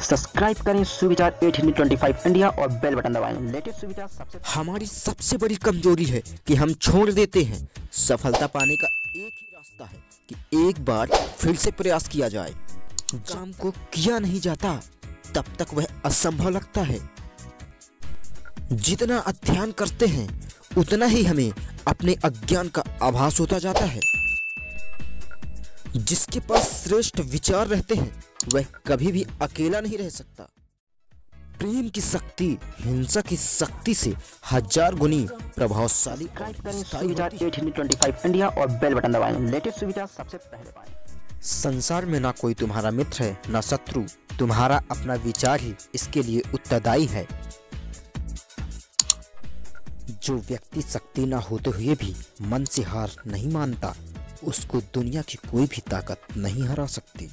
Subscribe करें Suvichar at twenty five India और bell button दबाएँ। लेटेस्ट सुविचार सबसे हमारी सबसे बड़ी कमज़ोरी है कि हम छोड़ देते हैं। सफलता पाने का एक ही रास्ता है कि एक बार फिर से प्रयास किया जाए। काम को किया नहीं जाता, तब तक वह असंभव लगता है। जितना अध्ययन करते हैं, उतना ही हमें अपने अज्ञान का आभास होता जाता है। जिसके पास श्रेष्ठ विचार रहते हैं वह कभी भी अकेला नहीं रह सकता। प्रेम की शक्ति हिंसा की शक्ति से हज़ार गुनी प्रभावशाली इंडिया और बेल बटन दबाएँ। लेटेस्ट सुविचार सबसे पहले पाएँ। संसार में ना कोई तुम्हारा मित्र है ना शत्रु। तुम्हारा अपना विचार ही इसके लिए उत्तरदायी है। जो व्यक्ति शक्ति ना होते हुए भी मन से हार नहीं मानता उसको दुनिया की कोई भी ताकत नहीं हरा सकती।